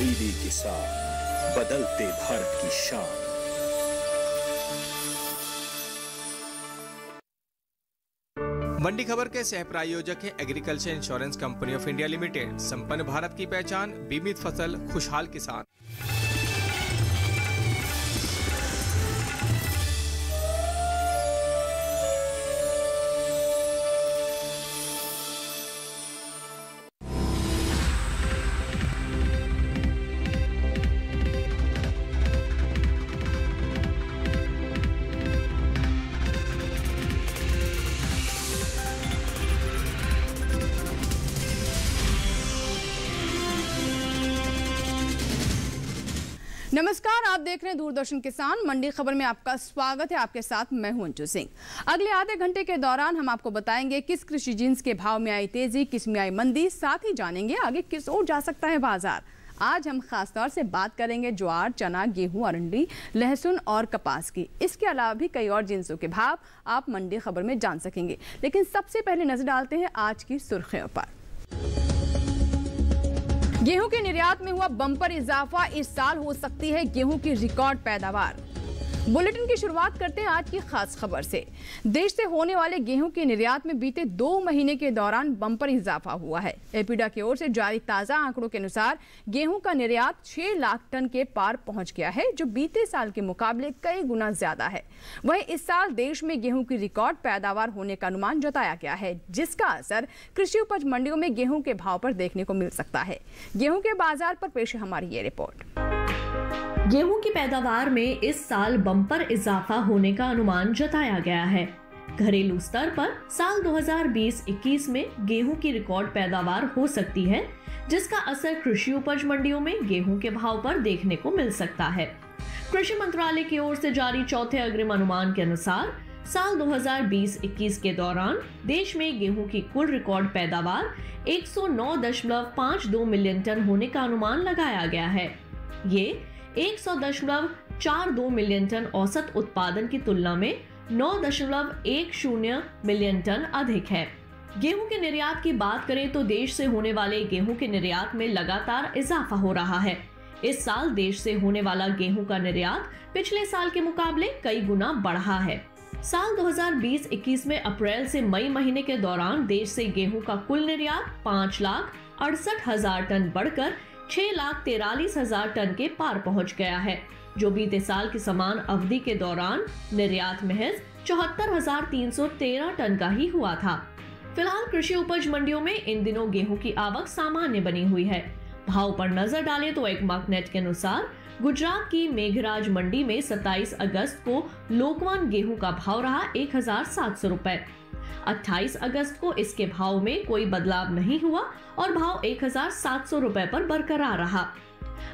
दीदी साथ बदलते भारत की शान। मंडी खबर के सह प्रायोजक है agriculture insurance company of India limited. संपन्न भारत की पहचान, बीमित फ़सल, खुशहाल किसान। नमस्कार, आप देख रहे हैं दूरदर्शन किसान। मंडी खबर में आपका स्वागत है। आपके साथ मैं हूँ अंजू सिंह। अगले आधे घंटे के दौरान हम आपको बताएँगे किस कृषि जींस के भाव में आई तेज़ी, किसमें आई मंदी। साथ ही जानेंगे आगे किस ओर जा सकता है बाज़ार। आज हम खास तौर से बात करेंगे ज्वार, चना, गेहूँ, अरंडी, लहसुन और कपास की। इसके अलावा भी कई और जिनसों के भाव आप मंडी खबर में जान सकेंगे। लेकिन सबसे पहले नज़र डालते हैं आज की सुर्खियों पर। गेहूँ के निर्यात में हुआ बम्पर इजाफा इस साल हो सकती है गेहूँ की रिकॉर्ड पैदावार। बुलेटिन की शुरुआत करते हैं आज की खास खबर से। देश से होने वाले गेहूँ के निर्यात में बीते दो महीने के दौरान बम्पर इजाफा हुआ है। एपीडा की ओर से जारी ताज़ा आंकड़ों के अनुसार गेहूँ का निर्यात 6 लाख टन के पार पहुँच गया है, जो बीते साल के मुकाबले कई गुना ज़्यादा है। वहीं इस साल देश में गेहूँ की रिकॉर्ड पैदावार होने का अनुमान जताया गया है, जिसका असर कृषि उपज मंडियों में गेहूँ के भाव पर देखने को मिल सकता है। गेहूँ के बाज़ार पर पेश हमारी ये रिपोर्ट। गेहूँ की पैदावार में इस साल बम्पर इजाफा होने का अनुमान जताया गया है। घरेलू स्तर पर साल 2020-21 में गेहूँ की रिकॉर्ड पैदावार हो सकती है, जिसका असर कृषि उपज मंडियों में गेहूँ के भाव पर देखने को मिल सकता है। कृषि मंत्रालय की ओर से जारी चौथे अग्रिम अनुमान के अनुसार, साल 2020-21 के दौरान देश में गेहूँ की कुल रिकॉर्ड पैदावार 109.52 मिलियन टन होने का अनुमान लगाया गया है। ये 100.42 मिलियन टन औसत उत्पादन की तुलना में 9.10 मिलियन टन अधिक है। गेहूँ के निर्यात की बात करें तो देश से होने वाले गेहूँ के निर्यात में लगातार इजाफा हो रहा है। इस साल देश से होने वाला गेहूँ का निर्यात पिछले साल के मुकाबले कई गुना बढ़ा है। साल 2020-21 में अप्रैल से मई महीने के दौरान देश से गेहूँ का कुल निर्यात पाँच लाख अड़सठ हज़ार टन बढ़कर छह लाख तिरालीस हज़ार टन के पार पहुँच गया है, जो बीते साल की समान अवधि के दौरान निर्यात महज चौहत्तर हज़ार तीन सौ तेरह टन का ही हुआ था। फ़िलहाल कृषि उपज मंडियों में इन दिनों गेहूँ की आवक सामान्य बनी हुई है। भाव पर नज़र डालें तो एक मार्कनेट के अनुसार गुजरात की मेघराज मंडी में 27 अगस्त को लोकवान गेहूँ का भाव रहा एक हज़ार सात सौ रूपए। 28 अगस्त को इसके भाव में कोई बदलाव नहीं हुआ और भाव एक रूपए पर बरकरार रहा।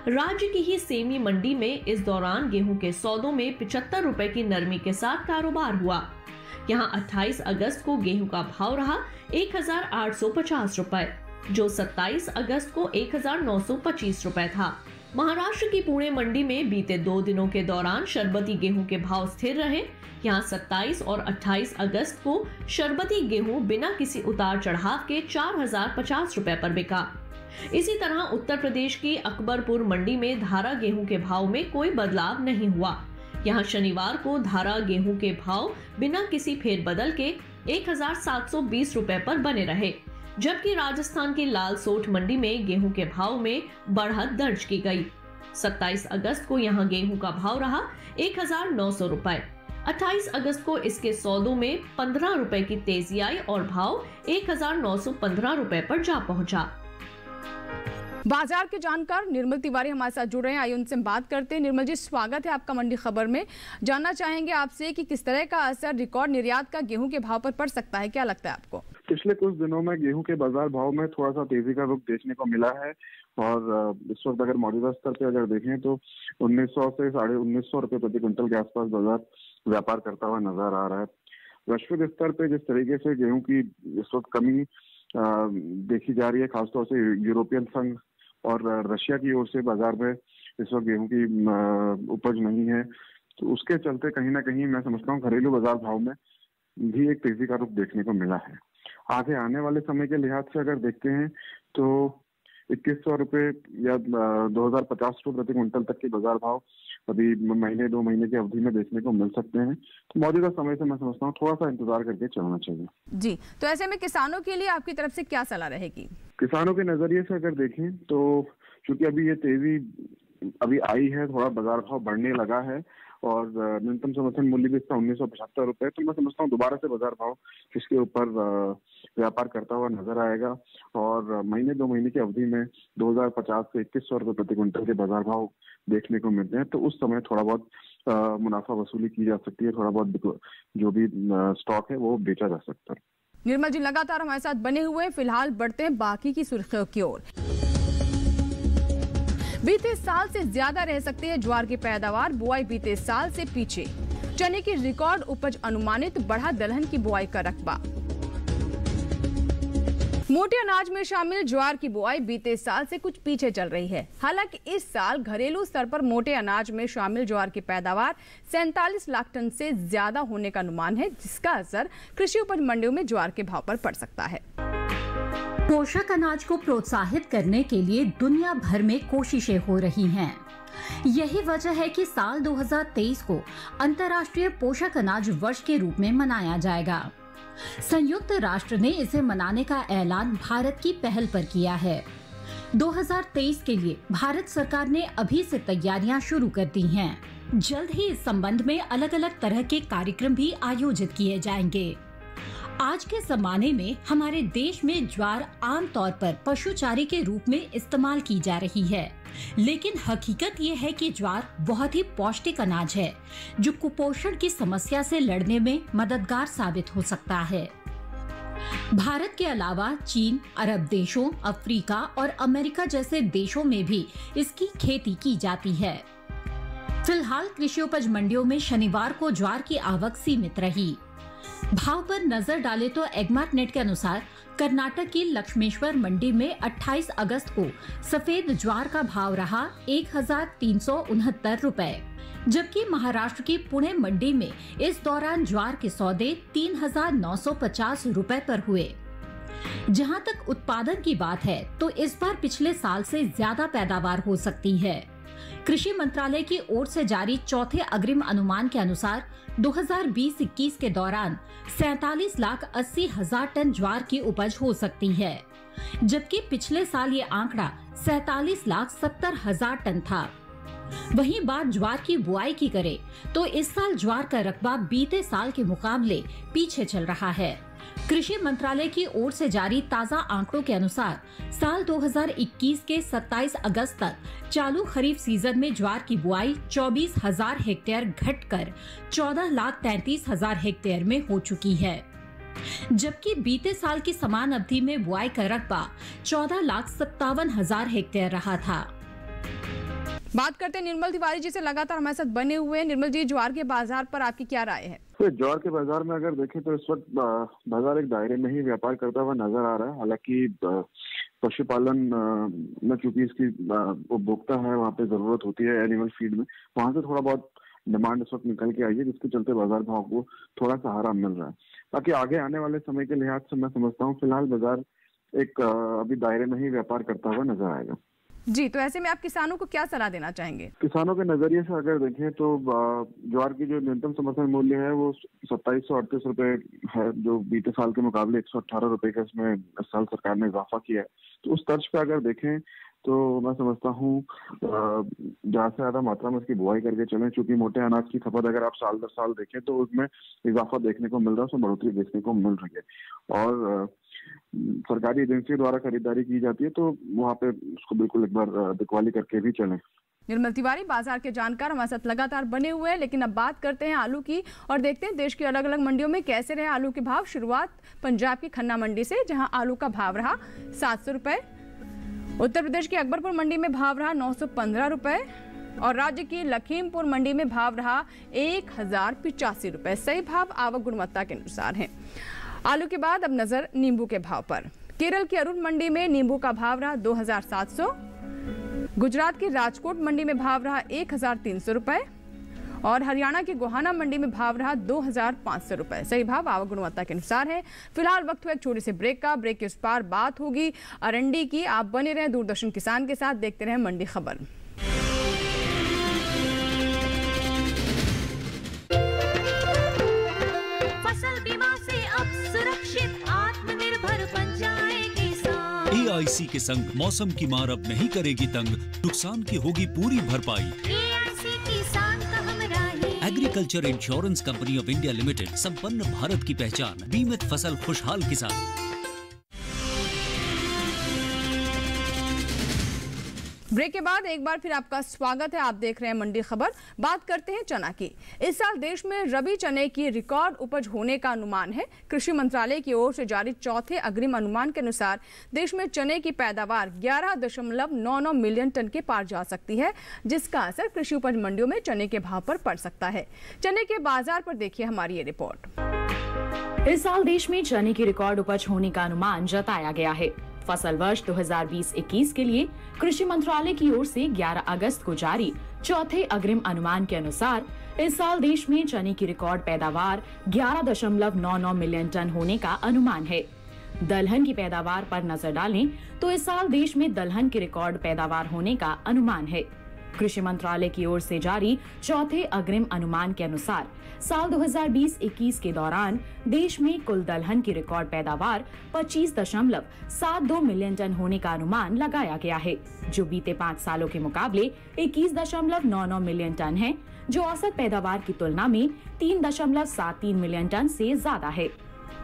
राज्य की ही सेमी मंडी में इस दौरान गेहूँ के सौदों में पिछहत्तर रूपए की नरमी के साथ कारोबार हुआ। यहाँ 28 अगस्त को गेहूँ का भाव रहा एक हज़ार आठ सौ पचास रूपए, जो 27 अगस्त को एक हज़ार नौ सौ पच्चीस रूपए था। महाराष्ट्र की पुणे मंडी में बीते दो दिनों के दौरान शरबती गेहूँ के भाव स्थिर रहे यहाँ 27 और 28 अगस्त को शरबती गेहूँ बिना किसी उतार चढ़ाव के चार हज़ार पचास रूपए पर बिका। इसी तरह उत्तर प्रदेश की अकबरपुर मंडी में धारा गेहूँ के भाव में कोई बदलाव नहीं हुआ। यहाँ शनिवार को धारा गेहूँ के भाव बिना किसी फेरबदल के एक हज़ार पर बने रहे, जबकि राजस्थान की लाल सोट मंडी में गेहूँ के भाव में बढ़त दर्ज की गई। 27 अगस्त को यहाँ गेहूँ का भाव रहा एक हज़ार नौ सौ रूपए। अट्ठाईस अगस्त को इसके सौदों में पंद्रह रूपए की तेज़ी आई और भाव एक हज़ार नौ सौ पंद्रह रूपए पर जा पहुँचा। बाज़ार के जानकार निर्मल तिवारी हमारे साथ जुड़ रहे हैं। आइए उनसे बात करते हैं। निर्मल जी स्वागत है आपका मंडी खबर में। जानना चाहेंगे आपसे कि किस तरह का असर रिकॉर्ड निर्यात का गेहूँ के भाव पर पड़ सकता है? क्या लगता है आपको? पिछले कुछ दिनों में गेहूँ के बाज़ार भाव में थोड़ा सा तेज़ी का रुख देखने को मिला है और इस वक्त अगर मौजूदा स्तर पे अगर देखें तो 1900 से साढ़े उन्नीस सौ रुपए प्रति क्विंटल के आसपास बाज़ार व्यापार करता हुआ नज़र आ रहा है। वैश्विक स्तर पे जिस तरीके से गेहूँ की इस वक्त कमी देखी जा रही है, खासतौर से यूरोपियन संघ और रशिया की ओर से बाज़ार में इस वक्त गेहूँ की उपज नहीं है। तो उसके चलते कहीं ना कहीं मैं समझता हूँ घरेलू बाज़ार भाव में भी एक तेज़ी का रुख देखने को मिला है। आगे आने वाले समय के लिहाज से अगर देखते हैं तो इक्कीस सौ रुपए या दो हज़ार पचास रुपए प्रति क्विंटल तक के बाज़ार भाव अभी महीने दो महीने की अवधि में देखने को मिल सकते हैं। तो मौजूदा समय से मैं समझता हूँ थोड़ा सा इंतज़ार करके चलना चाहिए। जी तो ऐसे में किसानों के लिए आपकी तरफ़ से क्या सलाह रहेगी? किसानों के नज़रिए से अगर देखें तो चूँकि अभी ये तेज़ी अभी आई है थोड़ा बाज़ार भाव बढ़ने लगा है और न्यूनतम समर्थन मूल्य भी इसका उन्नीस सौ पचहत्तर रुपए तो मैं समझता हूँ दोबारा से बाज़ार भाव इसके ऊपर व्यापार करता हुआ नज़र आएगा और महीने दो महीने की अवधि में 2050 से इक्कीस सौ रुपए प्रति क्विंटल के बाज़ार भाव देखने को मिलते हैं। तो उस समय थोड़ा बहुत मुनाफा वसूली की जा सकती है। थोड़ा बहुत जो भी स्टॉक है वो बेचा जा सकता है। निर्मल जी, लगातार हमारे साथ बने हुए फ़िलहाल बढ़ते हैं बाकी की सुर्खियों की ओर। बीते साल से ज़्यादा रह सकते हैं ज्वार की पैदावार, बुआई बीते साल से पीछे। चने की रिकॉर्ड उपज अनुमानित बढ़ा दलहन की बुआई का रकबा। मोटे अनाज में शामिल ज्वार की बुआई बीते साल से कुछ पीछे चल रही है। हालाँकि इस साल घरेलू स्तर पर मोटे अनाज में शामिल ज्वार की पैदावार सैंतालीस लाख टन से ज़्यादा होने का अनुमान है, जिसका असर कृषि उपज मंडियों में ज्वार के भाव पर पड़ सकता है। पोषक अनाज को प्रोत्साहित करने के लिए दुनिया भर में कोशिशें हो रही हैं। यही वजह है कि साल 2023 को अंतर्राष्ट्रीय पोषक अनाज वर्ष के रूप में मनाया जाएगा संयुक्त राष्ट्र ने इसे मनाने का ऐलान भारत की पहल पर किया है 2023 के लिए भारत सरकार ने अभी से तैयारियाँ शुरू कर दी हैं। जल्द ही इस संबंध में अलग अलग तरह के कार्यक्रम भी आयोजित किए जाएँगे आज के जमाने में हमारे देश में ज्वार आमतौर पर पशु चारे के रूप में इस्तेमाल की जा रही है। लेकिन हकीकत ये है कि ज्वार बहुत ही पौष्टिक अनाज है, जो कुपोषण की समस्या से लड़ने में मददगार साबित हो सकता है। भारत के अलावा चीन, अरब देशों, अफ्रीका और अमेरिका जैसे देशों में भी इसकी खेती की जाती है। फ़िलहाल कृषि उपज मंडियों में शनिवार को ज्वार की आवक सीमित रही। भाव पर नज़र डाले तो एगमार्क नेट के अनुसार कर्नाटक की लक्ष्मेश्वर मंडी में 28 अगस्त को सफ़ेद ज्वार का भाव रहा एक हज़ार जबकि महाराष्ट्र की पुणे मंडी में इस दौरान ज्वार के सौदे तीन हज़ार पर हुए। जहाँ तक उत्पादन की बात है तो इस बार पिछले साल से ज़्यादा पैदावार हो सकती है। कृषि मंत्रालय की ओर से जारी चौथे अग्रिम अनुमान के अनुसार 2020-21 के दौरान सैतालीस लाख अस्सी हज़ार टन ज्वार की उपज हो सकती है, जबकि पिछले साल ये आंकड़ा सैतालीस लाख सत्तर हज़ार टन था। वहीं बात ज्वार की बुआई की करे तो इस साल ज्वार का रकबा बीते साल के मुकाबले पीछे चल रहा है। कृषि मंत्रालय की ओर से जारी ताज़ा आंकड़ों के अनुसार, साल 2021 के 27 अगस्त तक चालू खरीफ सीज़न में ज्वार की बुआई चौबीस हज़ार हेक्टेयर घटकर चौदह लाख तैतीस हज़ार हेक्टेयर में हो चुकी है। जबकि बीते साल की समान अवधि में बुआई का रकबा चौदह लाख सत्तावन हज़ार हेक्टेयर रहा था। बात करते हैं निर्मल तिवारी जी से। लगातार हमारे साथ बने हुए निर्मल जी, ज्वार के बाज़ार पर आपकी क्या राय है? तो ज्वार के बाज़ार में अगर देखें तो इस वक्त बाज़ार एक दायरे में ही व्यापार करता हुआ नज़र आ रहा है। हालाँकि पशुपालन में चूँकि इसकी उपभोक्ता है, वहाँ पे ज़रूरत होती है एनिमल फ़ीड में। वहाँ से थोड़ा बहुत डिमांड इस वक्त निकल के आई है, जिसके चलते बाज़ार भाव को थोड़ा सा सहारा मिल रहा है। बाकी आगे आने वाले समय के लिहाज से मैं समझता हूँ, फ़िलहाल बाज़ार एक अभी दायरे में ही व्यापार करता हुआ नज़र आएगा। जी तो ऐसे में आप किसानों को क्या सलाह देना चाहेंगे? किसानों के नज़रिए से अगर देखें तो ज्वार की जो न्यूनतम समर्थन मूल्य है वो सत्ताईस सौ अड़तीस रूपए है, जो बीते साल के मुकाबले एक सौ अठारह रूपए का इसमें इस साल सरकार ने इजाफा किया है। तो उस तर्ज पे अगर देखें तो मैं समझता हूँ ज़्यादा से ज़्यादा मात्रा में इसकी बुआई करके चलें, चूँकि मोटे अनाज की खपत अगर आप साल दर साल देखें तो उसमें इजाफा देखने को मिल रहा है, उसमें बढ़ोतरी देखने को मिल रही है। और सरकारी एजेंसियों द्वारा खरीदारी की जाती है तो वहाँ पे उसको बिल्कुल एक बार बिकवाली करके भी चलें। निर्मल तिवारी, बाज़ार के जानकार हमारे साथ लगातार बने हुए हैं, लेकिन अब बात करते हैं आलू की और देखते हैं देश की अलग अलग मंडियों में कैसे रहे आलू के भाव। शुरुआत पंजाब की खन्ना मंडी से, जहाँ आलू का भाव रहा सात सौ रुपए। उत्तर प्रदेश की अकबरपुर मंडी में भाव रहा नौ सौ पंद्रह रुपए और राज्य की लखीमपुर मंडी में भाव रहा एक हज़ार पिचासी रुपए। सही भाव, आवक गुणवत्ता के अनुसार है। आलू के बाद अब नज़र नींबू के भाव पर। केरल की अरुण मंडी में नींबू का भाव रहा दो हज़ार सात सौ। गुजरात की राजकोट मंडी में भाव रहा एक हज़ार तीन सौ रुपए। और हरियाणा की गोहाना मंडी में भाव रहा दो हज़ार पाँच सौ रुपए। सही भाव, आवक गुणवत्ता के अनुसार है। फ़िलहाल वक्त हुआ एक छोटे से ब्रेक का। ब्रेक के उस पार बात होगी अरंडी की। आप बने रहें दूरदर्शन किसान के साथ। देखते रहे मंडी खबर। किसान के संग मौसम की मार अब नहीं करेगी तंग नुकसान की होगी पूरी भरपाई। Agriculture insurance company of India limited संपन्न भारत की पहचान बीमित फ़सल खुशहाल किसान। ब्रेक के बाद एक बार फिर आपका स्वागत है। आप देख रहे हैं मंडी खबर। बात करते हैं चना की। इस साल देश में रबी चने की रिकॉर्ड उपज होने का अनुमान है। कृषि मंत्रालय की ओर से जारी चौथे अग्रिम अनुमान के अनुसार देश में चने की पैदावार ग्यारह दशमलव नौ नौ मिलियन टन के पार जा सकती है, जिसका असर कृषि उपज मंडियों में चने के भाव पर पड़ सकता है। चने के बाज़ार पर देखिए हमारी ये रिपोर्ट। इस साल देश में चने की रिकॉर्ड उपज होने का अनुमान जताया गया है। फ़सल वर्ष 2020-21 के लिए कृषि मंत्रालय की ओर से 11 अगस्त को जारी चौथे अग्रिम अनुमान के अनुसार इस साल देश में चने की रिकॉर्ड पैदावार 11.99 मिलियन टन होने का अनुमान है। दलहन की पैदावार पर नज़र डालें तो इस साल देश में दलहन की रिकॉर्ड पैदावार होने का अनुमान है। कृषि मंत्रालय की ओर से जारी चौथे अग्रिम अनुमान के अनुसार, साल 2020-21 के दौरान देश में कुल दलहन की रिकॉर्ड पैदावार 25.72 मिलियन टन होने का अनुमान लगाया गया है, जो बीते पाँच सालों के मुकाबले 21.99 मिलियन टन है, जो औसत पैदावार की तुलना में 3.73 मिलियन टन से ज़्यादा है।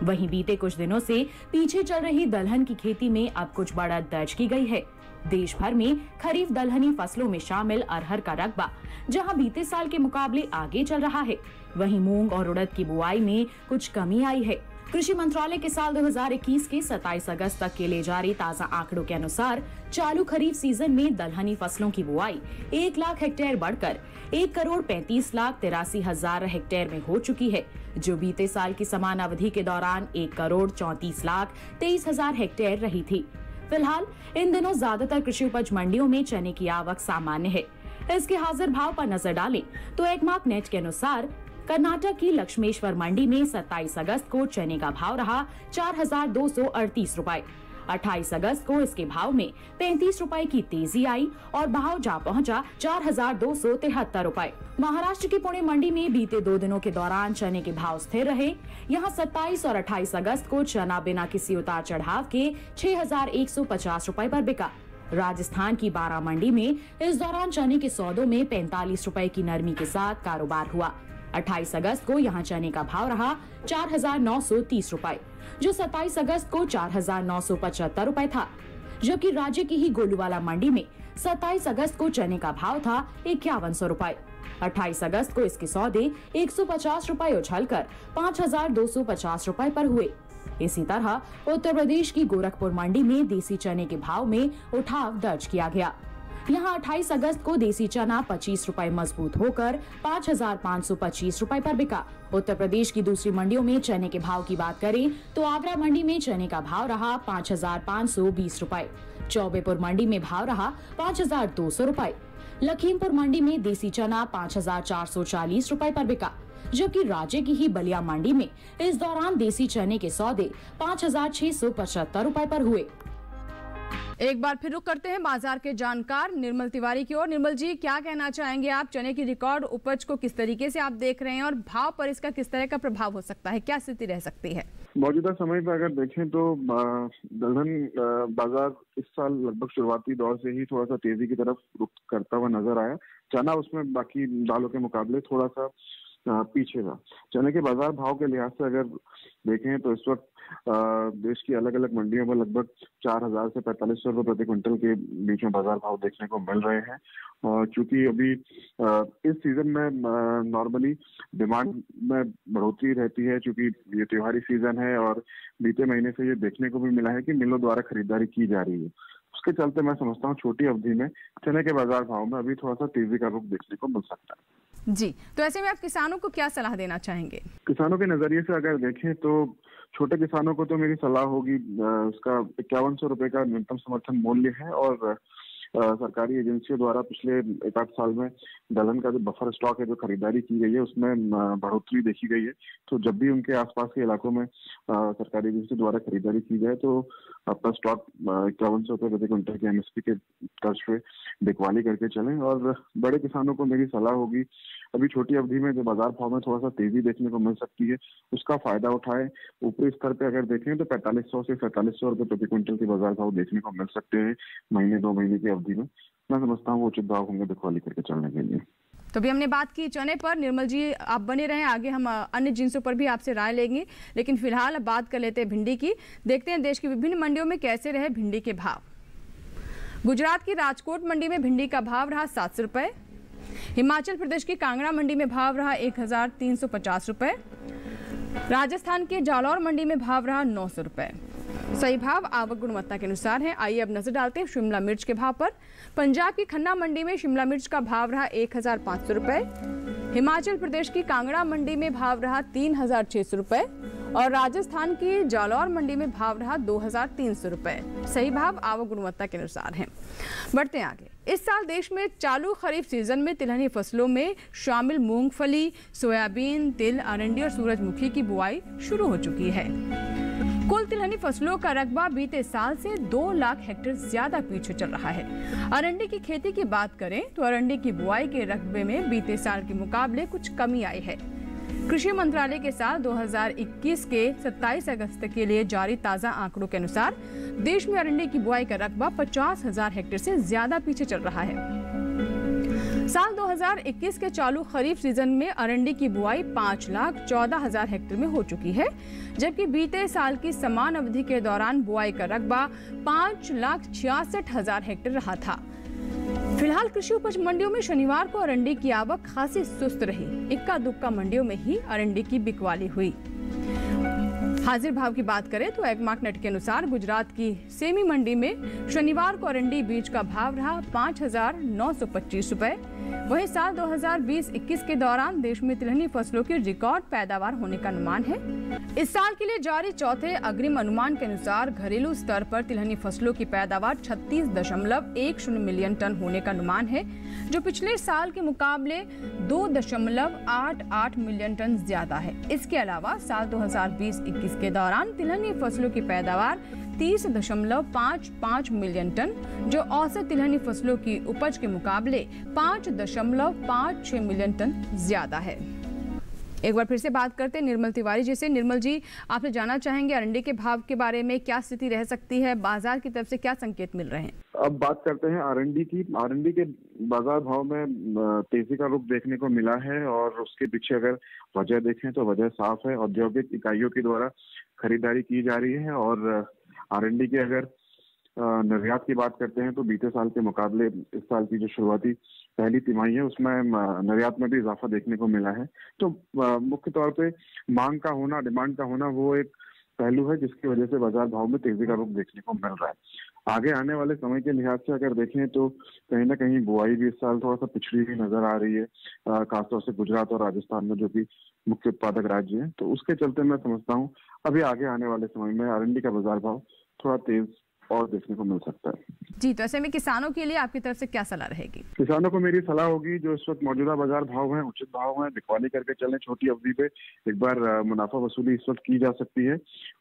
वहीं बीते कुछ दिनों से पीछे चल रही दलहन की खेती में अब कुछ बढ़त दर्ज की गई है। देश भर में खरीफ दलहनी फ़सलों में शामिल अरहर का रकबा, जहाँ बीते साल के मुकाबले आगे चल रहा है। वहीं मूंग और उड़द की बुआई में कुछ कमी आई है। कृषि मंत्रालय के साल 2021 के 27 अगस्त तक के लिए जारी ताज़ा आंकड़ों के अनुसार, चालू खरीफ सीज़न में दलहनी फ़सलों की बुआई एक लाख हेक्टेयर बढ़कर एक करोड़ पैंतीस लाख तिरासी हज़ार हेक्टेयर में हो चुकी है, जो बीते साल की समान अवधि के दौरान एक करोड़ चौंतीस लाख तेईस हज़ार हेक्टेयर रही थी। फ़िलहाल, इन दिनों ज़्यादातर कृषि उपज मंडियों में चने की आवक सामान्य है। इसके हाजिर भाव पर नज़र डालें तो एक मार्क नेट के अनुसार, कर्नाटक की लक्ष्मेश्वर मंडी में 27 अगस्त को चने का भाव रहा चार हज़ार दो सौ अड़तीस रूपए। अट्ठाईस अगस्त को इसके भाव में पैंतीस रूपए की तेज़ी आई और भाव जा पहुँचा चार हज़ार दो सौ तिहत्तर रूपए। महाराष्ट्र की पुणे मंडी में बीते दो दिनों के दौरान चने के भाव स्थिर रहे। यहाँ 27 और 28 अगस्त को चना बिना किसी उतार चढ़ाव के छह हज़ार एक सौ पचास रूपए आरोप बिका। राजस्थान की बारा मंडी में इस दौरान चने के सौदों में पैंतालीस रूपए की नरमी के साथ कारोबार हुआ। 28 अगस्त को यहाँ चने का भाव रहा चार हज़ार नौ सौ तीस रूपए। जो 27 अगस्त को चार हज़ार नौ सौ पचहत्तर रूपए था, जबकि राज्य की ही गोलूवाला मंडी में 27 अगस्त को चने का भाव था इक्यावन सौ रूपए। अट्ठाईस अगस्त को इसके सौदे एक सौ पचास रूपए उछल कर पाँच हज़ार दो सौ पचास रूपए पर हुए। इसी तरह उत्तर प्रदेश की गोरखपुर मंडी में देसी चने के भाव में उठाव दर्ज किया गया। यहाँ 28 अगस्त को देसी चना पच्चीस रूपए मज़बूत होकर पाँच हज़ार पाँच सौ पच्चीस रूपए आरोप बिका। उत्तर प्रदेश की दूसरी मंडियों में चने के भाव की बात करें तो आगरा मंडी में चने का भाव रहा पाँच हज़ार पाँच सौ बीस रूपए। चौबेपुर मंडी में भाव रहा पाँच हज़ार दो सौ रूपए। लखीमपुर मंडी में देसी चना पाँच हज़ार चार सौ चालीस रूपए आरोप बिका, जबकि राज्य की ही बलिया मंडी में इस दौरान देसी चने के सौदे पाँच हज़ार छह सौ पचहत्तर रूपए आरोप हुए। एक बार फिर रुक करते हैं बाज़ार के जानकार निर्मल तिवारी की ओर। निर्मल जी, क्या कहना चाहेंगे आप? चने की रिकॉर्ड उपज को किस तरीके से आप देख रहे हैं और भाव पर इसका किस तरह का प्रभाव हो सकता है? क्या स्थिति रह सकती है? मौजूदा समय पर अगर देखें तो दलहन बाज़ार इस साल लगभग शुरुआती दौर से ही थोड़ा सा तेज़ी की तरफ़ रुख करता हुआ नज़र आया। चना उसमें बाकी दालों के मुकाबले थोड़ा सा पीछे था चने के बाज़ार भाव के लिहाज से अगर देखें तो इस वक्त देश की अलग अलग मंडियों में लगभग चार हज़ार से पैंतालीस सौ रुपये प्रति क्विंटल के बीच में बाज़ार भाव देखने को मिल रहे हैं। और चूँकि अभी इस सीज़न में नॉर्मली डिमांड में बढ़ोतरी रहती है, चूँकि ये त्योहारी सीज़न है और बीते महीने से ये देखने को भी मिला है कि मिलों द्वारा खरीदारी की जा रही है। उसके चलते मैं समझता हूँ छोटी अवधि में चने के बाज़ार भाव में अभी थोड़ा सा तेज़ी का रुख देखने को मिल सकता है। जी तो ऐसे में आप किसानों को क्या सलाह देना चाहेंगे? किसानों के नज़रिए से अगर देखें तो छोटे किसानों को तो मेरी सलाह होगी उसका इक्यावन सौ रुपए का न्यूनतम समर्थन मूल्य है और सरकारी एजेंसियों द्वारा पिछले एक आठ साल में दलहन का जो बफर स्टॉक है, जो खरीदारी की गई है, उसमें बढ़ोतरी देखी गई है। तो जब भी उनके आसपास के इलाकों में सरकारी एजेंसी द्वारा खरीदारी की जाए तो अपना स्टॉक इक्यावन सौ रुपए प्रति क्विंटल के एमएसपी के तर्ज पे बिकवाली करके चलें। और बड़े किसानों को मेरी सलाह होगी अभी छोटी अवधि में जो बाज़ार भाव में थोड़ा सा तेज़ी देखने को मिल सकती है, उसका फ़ायदा उठाएँ। ऊपरी स्तर पे अगर देखें तो पैंतालीस सौ से सैंतालीस सौ रुपये प्रति क्विंटल के बाज़ार भाव देखने को मिल सकते हैं महीने, दो महीने की अवधि में। मैं समझता हूँ वो उचित भाव होंगे बिकवाली करके चलने के लिए। तो अभी हमने बात की चने पर। निर्मल जी, आप बने रहें, आगे हम अन्य जिनसों पर भी आपसे राय लेंगे। लेकिन फ़िलहाल अब बात कर लेते हैं भिंडी की। देखते हैं देश की विभिन्न मंडियों में कैसे रहे भिंडी के भाव। गुजरात की राजकोट मंडी में भिंडी का भाव रहा सात सौ रुपये हिमाचल प्रदेश की कांगड़ा मंडी में भाव रहा एक हज़ार तीन सौ पचास राजस्थान के जालौर मंडी में भाव रहा नौ सौ सही भाव आवक गुणवत्ता के अनुसार है। आइए अब नज़र डालते हैं शिमला मिर्च के भाव पर। पंजाब की खन्ना मंडी में शिमला मिर्च का भाव रहा एक हज़ार सौ हिमाचल प्रदेश की कांगड़ा मंडी में भाव रहा तीन हज़ार सौ और राजस्थान की जालौर मंडी में भाव रहा दो हज़ार तीन सौ सही भाव आवक गुणवत्ता के अनुसार है। बढ़ते हैं आगे। इस साल देश में चालू खरीफ सीज़न में तिलहनी फ़सलों में शामिल मूंगफली, सोयाबीन, तिल, अरंडी और सूरजमुखी की बुआई शुरू हो चुकी है। कुल तिलहनी फ़सलों का रकबा बीते साल से दो लाख हेक्टेयर ज़्यादा पीछे चल रहा है। अरंडी की खेती की बात करें तो अरंडी की बुआई के रकबे में बीते साल के मुकाबले कुछ कमी आई है। कृषि मंत्रालय के साल 2021 के 27 अगस्त के लिए जारी ताज़ा आंकड़ों के अनुसार देश में अरंडी की बुआई का रकबा पचास हज़ार हेक्टेयर से ज़्यादा पीछे चल रहा है। साल 2021 के चालू खरीफ सीज़न में अरंडी की बुआई पाँच लाख चौदह हज़ार हेक्टेयर में हो चुकी है, जबकि बीते साल की समान अवधि के दौरान बुआई का रकबा पाँच लाख छियासठ हज़ार हेक्टेयर रहा था। फ़िलहाल कृषि उपज मंडियों में शनिवार को अरंडी की आवक खासी सुस्त रही। इक्का दुक्का मंडियों में ही अरंडी की बिकवाली हुई। हाजिर भाव की बात करें तो एगमार्क नेट के अनुसार गुजरात की सेमी मंडी में शनिवार को अरंडी बीज का भाव रहा पाँच हज़ार नौ सौ पच्चीस रूपए वहीं साल 2020-21 के दौरान देश में तिलहनी फ़सलों की रिकॉर्ड पैदावार होने का अनुमान है। इस साल के लिए जारी चौथे अग्रिम अनुमान के अनुसार घरेलू स्तर पर तिलहनी फ़सलों की पैदावार छत्तीस दशमलव एक शून्य मिलियन टन होने का अनुमान है, जो पिछले साल के मुकाबले दो दशमलव आठ आठ मिलियन टन ज़्यादा है। इसके अलावा साल 2020-21 के दौरान तिलहनी फ़सलों की पैदावार तीस दशमलव पाँच पाँच मिलियन टन, जो औसत तिलहनी फ़सलों की उपज के मुकाबले पाँच दशमलव पाँच छह मिलियन टन ज़्यादा है। एक बार फिर से बात करते हैं निर्मल तिवारी जी से। निर्मल जी आपसे जानना चाहेंगे अरंडी के भाव के बारे में, क्या स्थिति रह सकती है, बाज़ार की तरफ़ से क्या संकेत मिल रहे हैं? अब बात करते हैं आरएनडी की। आरएनडी के बाज़ार भाव में तेज़ी का रुख देखने को मिला है और उसके पीछे अगर वजह देखें तो वजह साफ़ है। औद्योगिक इकाइयों के द्वारा खरीदारी की जा रही है और आरएनडी के अगर निर्यात की बात करते हैं तो बीते साल के मुकाबले इस साल की जो शुरुआती पहली तिमाही है, उसमें निर्यात में भी इजाफा देखने को मिला है। तो मुख्य तौर पे मांग का होना, डिमांड का होना, वो एक पहलू है, जिसकी वजह से बाज़ार भाव में तेज़ी का रुख देखने को मिल रहा है। आगे आने वाले समय के लिहाज से अगर देखें तो कहीं ना कहीं बुआई भी इस साल थोड़ा सा पिछड़ी हुई नज़र आ रही है खासतौर से गुजरात और राजस्थान में, जो कि मुख्य उत्पादक राज्य हैं। तो उसके चलते मैं समझता हूँ, अभी आगे आने वाले समय में आरंडी का बाज़ार भाव थोड़ा तेज और देखने को मिल सकता है। जी तो ऐसे में किसानों के लिए आपकी तरफ़ से क्या सलाह रहेगी? किसानों को मेरी सलाह होगी जो इस वक्त मौजूदा बाज़ार भाव है उचित भाव है बिकवाली करके चलने छोटी अवधि पे। एक बार मुनाफा वसूली इस वक्त की जा सकती है।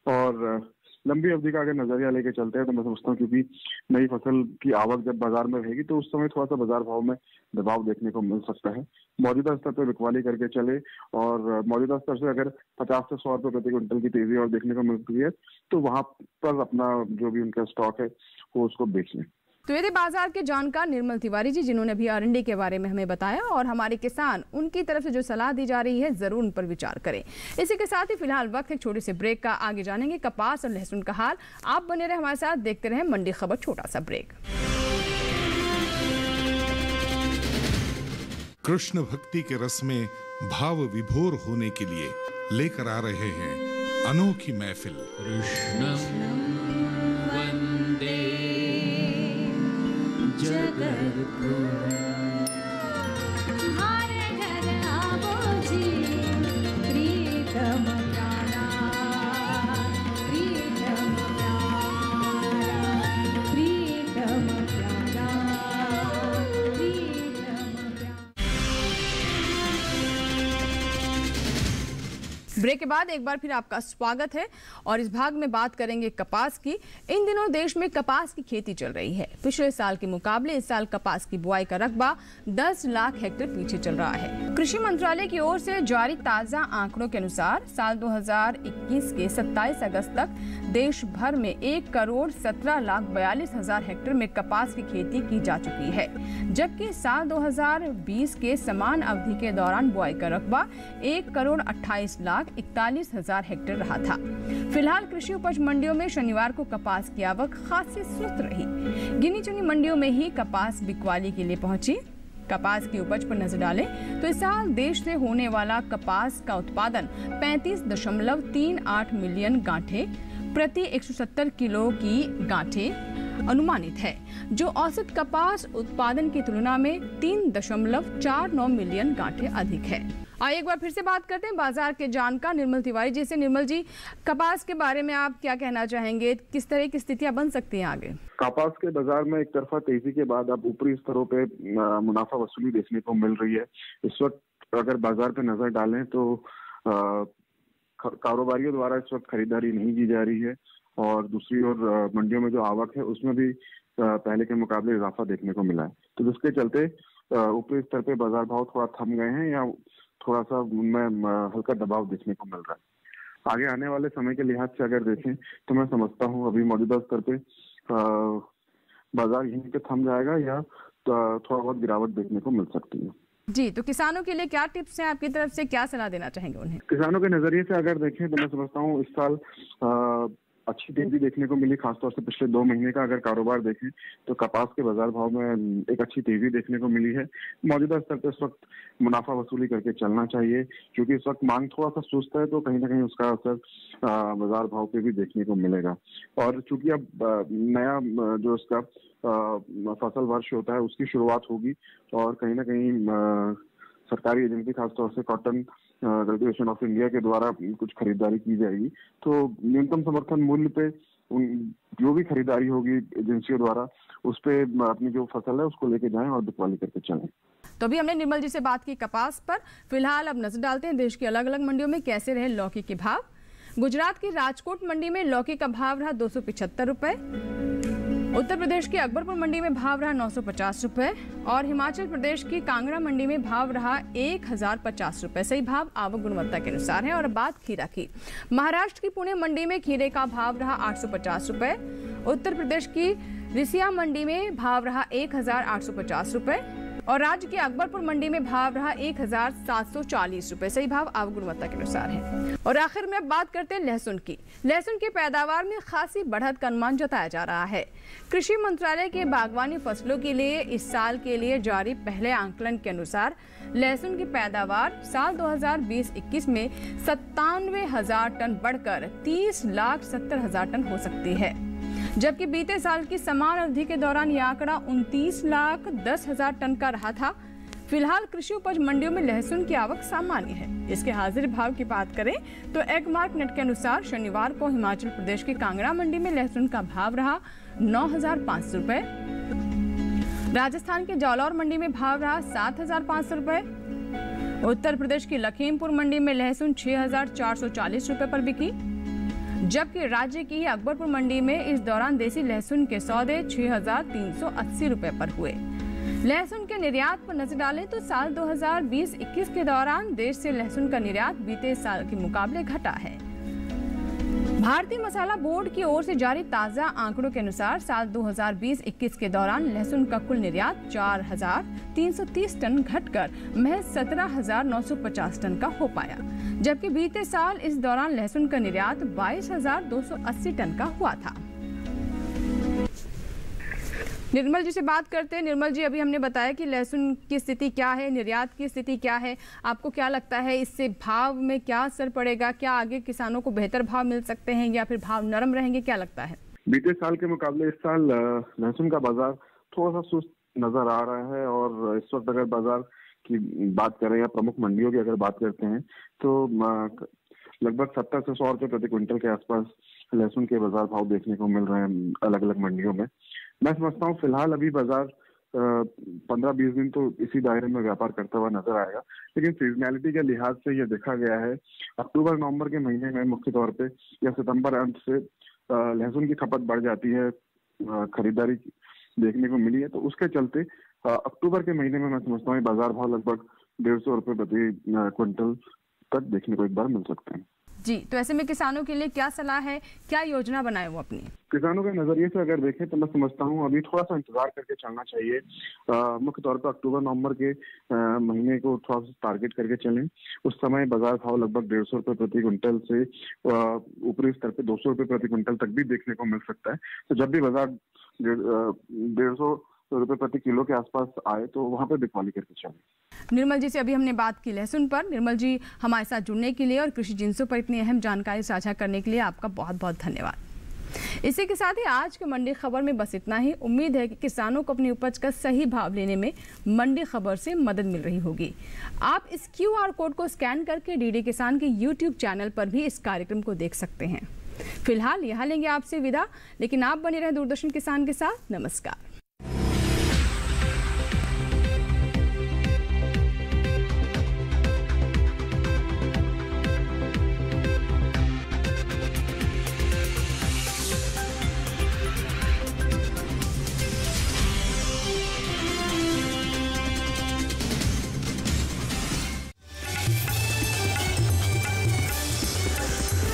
और लंबी अवधि का अगर नज़रिया लेके चलते हैं तो मैं समझता हूँ क्योंकि नई फ़सल की आवक जब बाज़ार में रहेगी तो उस समय थोड़ा सा बाज़ार भाव में दबाव देखने को मिल सकता है। मौजूदा स्तर पर बिकवाली करके चले और मौजूदा स्तर से अगर पचास से सौ रुपये प्रति क्विंटल की तेज़ी और देखने को मिलती है तो वहाँ पर अपना जो भी उनका स्टॉक है, वो उसको बेच लें। तो ये बाज़ार के जानकार निर्मल तिवारी जी जिन्होंने अभी अरंडी के बारे में हमें बताया और हमारे किसान उनकी तरफ़ से जो सलाह दी जा रही है ज़रूर उन पर विचार करें। इसी के साथ ही फ़िलहाल वक्त एक छोटे से ब्रेक का आगे जानेंगे कपास और लहसुन का हाल। आप बने रहे हमारे साथ देखते रहे मंडी खबर छोटा सा ब्रेक। कृष्ण भक्ति के रस में भाव विभोर होने के लिए लेकर आ रहे हैं अनोखी महफिल। कृष्ण हमारे ब्रेक के बाद एक बार फिर आपका स्वागत है और इस भाग में बात करेंगे कपास की। इन दिनों देश में कपास की खेती चल रही है। पिछले साल के मुकाबले इस साल कपास की बुआई का रकबा 10 लाख हेक्टेयर पीछे चल रहा है। कृषि मंत्रालय की ओर से जारी ताज़ा आंकड़ों के अनुसार साल 2021 के 27 अगस्त तक देश भर में एक करोड़ सत्रह लाख बयालीस हज़ार हेक्टेयर में कपास की खेती की जा चुकी है। जबकि साल 2020 के समान अवधि के दौरान बुआई का रकबा एक करोड़ अट्ठाईस लाख इकतालीस हज़ार हेक्टेयर रहा था। फ़िलहाल कृषि उपज मंडियों में शनिवार को कपास की आवक खासी सुस्त रही। गिनी चुनी मंडियों में ही कपास बिकवाली के लिए पहुँची। कपास की उपज पर नज़र डालें तो इस साल देश से होने वाला कपास का उत्पादन 35.38 मिलियन गांठे प्रति 170 किलो की गांठे अनुमानित है, जो औसत कपास उत्पादन की तुलना में 3.49 मिलियन गांठे अधिक है। आइए एक बार फिर से बात करते हैं बाज़ार के जानकार निर्मल तिवारी जी से। निर्मल जी, कपास के बारे में आप क्या कहना चाहेंगे? किस तरह की स्थितियाँ बन सकती हैं आगे? कपास के बाज़ार में एक तरफा तेज़ी के बाद अब ऊपरी स्तरों पे मुनाफा वसूली देखने को मिल रही है। इस वक्त अगर बाज़ार पे नज़र डालें तो कारोबारियों द्वारा इस वक्त खरीदारी नहीं की जा रही है और दूसरी ओर मंडियों में जो आवक है उसमें भी पहले के मुकाबले इजाफा देखने को मिला है। तो जिसके चलते ऊपरी स्तर पे बाज़ार भाव थोड़ा थम गए हैं या थोड़ा सा उनमें हल्का दबाव देखने को मिल रहा है। आगे आने वाले समय के लिहाज से अगर देखें तो मैं समझता हूँ अभी मौजूदा स्तर पे बाज़ार यहीं पे थम जाएगा या तो थोड़ा बहुत गिरावट देखने को मिल सकती है। जी तो किसानों के लिए क्या टिप्स हैं आपकी तरफ़ से? क्या सलाह देना चाहेंगे उन्हें? किसानों के नज़रिए से अगर देखें तो मैं समझता हूँ इस साल अ, अच्छी तेज़ी देखने को मिली, खासतौर से पिछले दो महीने का अगर कारोबार देखें तो कपास के बाज़ार भाव में एक अच्छी तेज़ी देखने को मिली है। मौजूदा स्तर पर इस वक्त मुनाफा वसूली करके चलना चाहिए, क्योंकि इस वक्त मांग थोड़ा सा सुस्त है तो कहीं ना कहीं उसका असर बाज़ार भाव पे भी देखने को मिलेगा। और चूँकि अब नया जो इसका फ़सल वर्ष होता है, उसकी शुरुआत होगी, और कहीं ना कहीं सरकारी एजेंसी, खासतौर से कॉटन कल्टिवेशन ऑफ़ इंडिया के द्वारा कुछ खरीदारी की जाएगी। तो न्यूनतम समर्थन मूल्य पे उन, जो भी खरीदारी होगी एजेंसियों द्वारा, उस पे अपनी जो फ़सल है उसको लेके जाएँ और बिकवाली करके चलें। तो अभी हमने निर्मल जी से बात की कपास पर। फ़िलहाल अब नज़र डालते हैं देश की अलग अलग मंडियों में कैसे रहे लौकी के भाव। गुजरात की राजकोट मंडी में लौकी का भाव रहा दो सौ रुपए। उत्तर प्रदेश की अकबरपुर मंडी में भाव रहा नौ सौ पचास रुपए और हिमाचल प्रदेश की कांगड़ा मंडी में भाव रहा एक हज़ार पचास रुपए। सही भाव, आवक गुणवत्ता के अनुसार है। और बात खीरा की। महाराष्ट्र की पुणे मंडी में खीरे का भाव रहा आठ सौ पचास रुपए। उत्तर प्रदेश की रिसिया मंडी में भाव रहा एक हज़ार आठ सौ पचास रुपए। और राज्य के अकबरपुर मंडी में भाव रहा एक हज़ार सात सौ चालीस रुपए। सही भाव आवक गुणवत्ता के अनुसार है। और आखिर में अब बात करते हैं लहसुन की। लहसुन की पैदावार में खासी बढ़त का अनुमान जताया जा रहा है। कृषि मंत्रालय के बागवानी फ़सलों के लिए इस साल के लिए जारी पहले आंकलन के अनुसार लहसुन की पैदावार साल 2020-21 में सत्तानवे हज़ार टन बढ़कर 30 लाख सत्तर हज़ार टन हो सकती है। जबकि बीते साल की समान अवधि के दौरान यह आंकड़ा उनतीस लाख दस हज़ार टन का रहा था। फ़िलहाल कृषि उपज मंडियों में लहसुन की आवक सामान्य है। इसके हाजिर भाव की बात करें तो एग मार्क नेट के अनुसार शनिवार को हिमाचल प्रदेश की कांगड़ा मंडी में लहसुन का भाव रहा नौ हज़ार पाँच सौ रुपए। राजस्थान के जालौर मंडी में भाव रहा सात हज़ार पाँच सौ रुपए। उत्तर प्रदेश की लखीमपुर मंडी में लहसुन छह हज़ार चार सौ चालीस रुपए पर बिकी। जबकि राज्य की ही अकबरपुर मंडी में इस दौरान देसी लहसुन के सौदे छह हज़ार तीन सौ अस्सी रूपए पर हुए। लहसुन के निर्यात पर नज़र डालें तो साल 2020-21 के दौरान देश से लहसुन का निर्यात बीते साल के मुकाबले घटा है। भारतीय मसाला बोर्ड की ओर से जारी ताज़ा आंकड़ों के अनुसार साल 2020-21 के दौरान लहसुन का कुल निर्यात 4,330 टन घटकर महज 17,950 टन का हो पाया। जबकि बीते साल इस दौरान लहसुन का निर्यात 22,280 टन का हुआ था। निर्मल जी से बात करते हैं। निर्मल जी, अभी हमने बताया कि लहसुन की स्थिति क्या है, निर्यात की स्थिति क्या है। आपको क्या लगता है, इससे भाव में क्या असर पड़ेगा? क्या आगे किसानों को बेहतर भाव मिल सकते हैं या फिर भाव नरम रहेंगे? क्या लगता है? बीते साल के मुकाबले इस साल लहसुन का बाज़ार थोड़ा सा सुस्त नज़र आ रहा है और इस वक्त अगर बाज़ार की बात करें या प्रमुख मंडियों की अगर बात करते हैं तो लगभग सत्तर से सौ रुपए प्रति क्विंटल के आसपास लहसुन के बाज़ार भाव देखने को मिल रहे हैं अलग अलग मंडियों में। मैं समझता हूँ, फ़िलहाल अभी बाज़ार पंद्रह बीस दिन तो इसी दायरे में व्यापार करता हुआ नज़र आएगा। लेकिन सीजनैलिटी के लिहाज से ये देखा गया है, अक्टूबर, नवंबर के महीने में मुख्य तौर पे या सितंबर अंत से लहसुन की खपत बढ़ जाती है खरीदारी देखने को मिली है। तो उसके चलते अक्टूबर के महीने में मैं समझता हूँ बाज़ार भाव लगभग डेढ़ सौ रुपये प्रति क्विंटल तक देखने को एक बार मिल सकते हैं। जी तो ऐसे में किसानों के लिए क्या सलाह है? क्या योजना बनाए वो अपनी? किसानों के नज़रिए से अगर देखें तो मैं समझता हूँ अभी थोड़ा सा इंतज़ार करके चलना चाहिए। मुख्य तौर पर अक्टूबर नवंबर के अ, महीने को थोड़ा सा टारगेट करके चलें। उस समय बाज़ार भाव लगभग डेढ़ सौ रुपये प्रति क्विंटल से ऊपरी स्तर पे दो सौ रुपये प्रति क्विंटल तक भी देखने को मिल सकता है। तो जब भी बाज़ार डेढ़ सौ रुपये प्रति किलो के आसपास आए तो वहाँ पे बिकवाली करके चलें। निर्मल जी से अभी हमने बात की लहसुन पर। निर्मल जी हमारे साथ जुड़ने के लिए और कृषि जिनसों पर इतनी अहम जानकारी साझा करने के लिए आपका बहुत बहुत धन्यवाद। इसी के साथ ही आज के मंडी खबर में बस इतना ही। उम्मीद है कि किसानों को अपनी उपज का सही भाव लेने में मंडी खबर से मदद मिल रही होगी। आप इस क्यू आर कोड को स्कैन करके डीडी किसान के यूट्यूब चैनल पर भी इस कार्यक्रम को देख सकते हैं। फ़िलहाल यहाँ लेंगे आपसे विदा, लेकिन आप बने रहें दूरदर्शन किसान के साथ। नमस्कार।